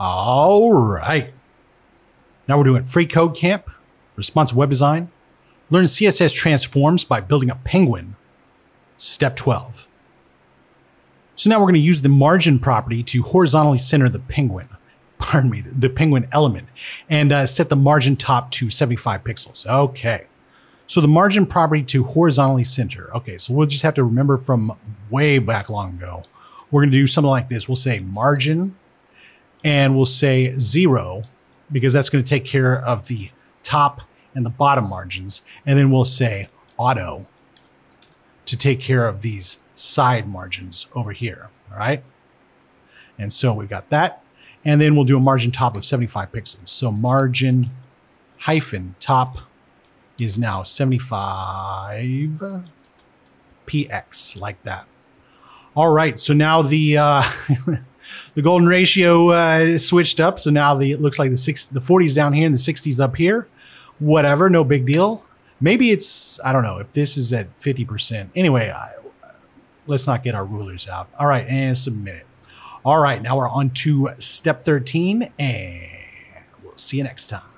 All right. Now we're doing free code camp, responsive web design, learn CSS transforms by building a penguin. Step 12. So now we're going to use the margin property to horizontally center the penguin. Pardon me, the penguin element, and uh, set the margin top to 75 pixels. Okay. So the margin property to horizontally center. Okay, so we'll just have to remember from way back long ago. We're going to do something like this. We'll say margin, and we'll say zero, because that's going to take care of the top and the bottom margins. And then we'll say auto to take care of these side margins over here. All right. And so we've got that. And then we'll do a margin top of 75 pixels. So margin hyphen top is now 75 px like that. All right. So now the uh, the golden ratio uh, switched up. So now the it looks like the six the 40s down here and the 60s up here. Whatever, no big deal. Maybe it's I don't know if this is at 50%. Anyway, I, let's not get our rulers out. All right, and submit it. All right, now we're on to step 13, and we'll see you next time.